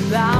allow